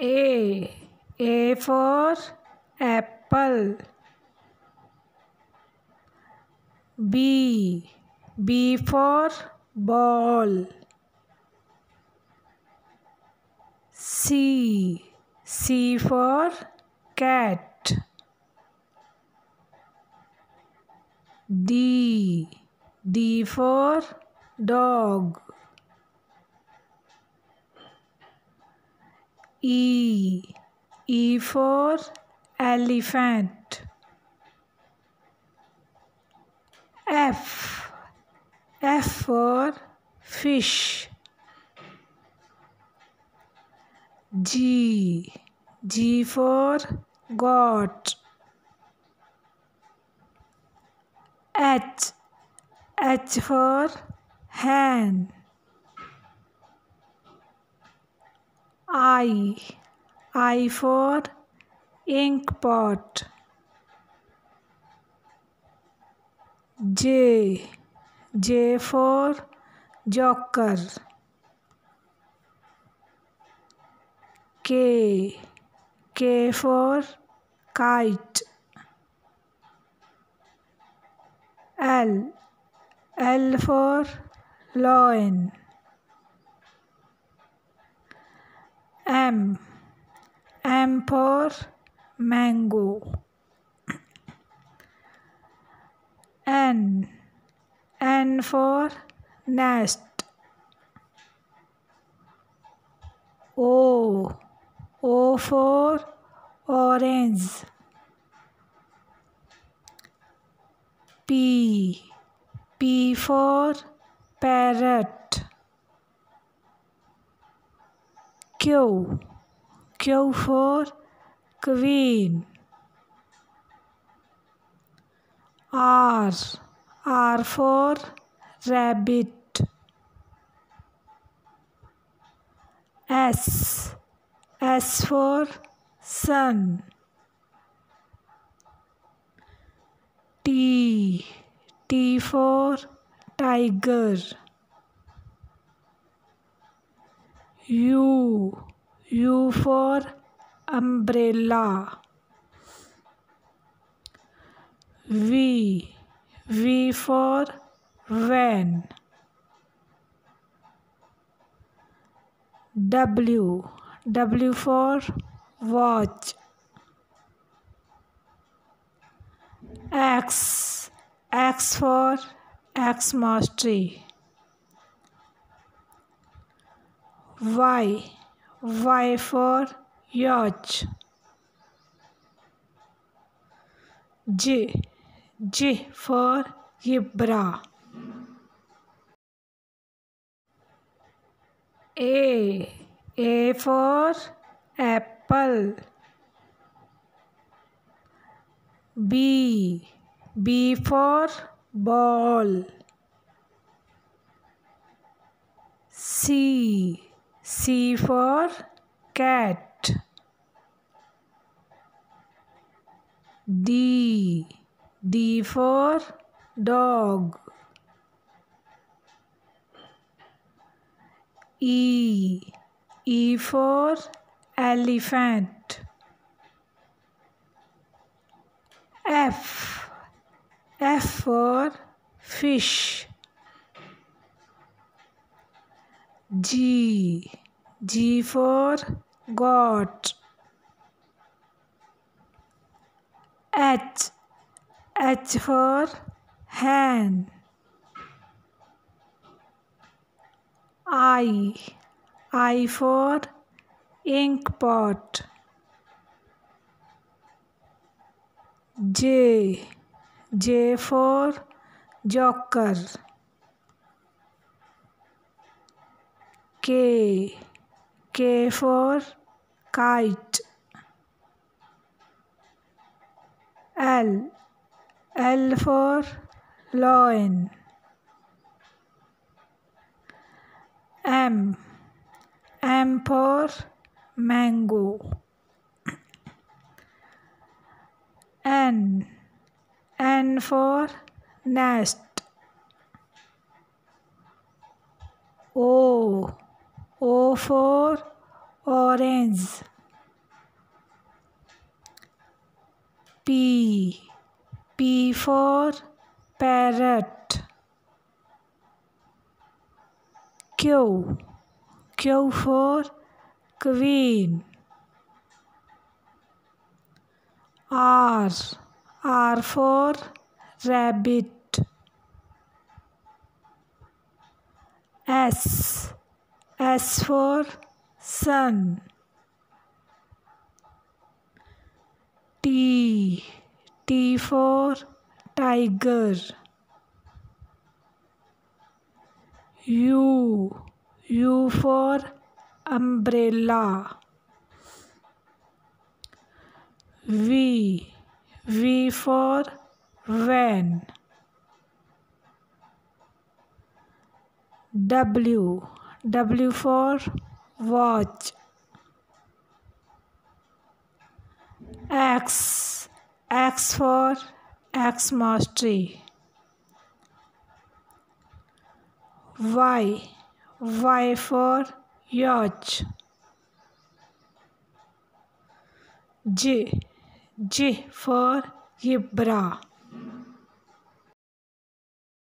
A. A for apple. B. B for ball. C. C for cat. D. D for dog. E. E for elephant. F. F for fish. G. G for goat. H. H for hen. I I for ink pot. J J for joker. K K for kite. L L for lion. M. M for mango. N. N for nest. O. O for orange. P. P for parrot. Q. Q for queen. R. R for rabbit. S. S for sun. T. T for tiger. U. U for umbrella. V. V for van. W. W for watch. X. X for X mastery. Y. Y for yacht. J. J for zebra. A. A for apple. B. B for ball. C. C for cat. D. D for dog. E. E for elephant. F. F for fish. G. G for goat. H. H for hen. I. I for ink pot. J. J for joker. K. K for kite. L. L for lion. M. M for mango. N. N for nest. O. O for orange. P. P for parrot. Q. Q for queen. R. R for rabbit. S. S for sun. T. T for tiger. U. U for umbrella. V. V for van. W. W for watch. X. X for Xmas tree. Y. Y for yacht. J. J for zebra.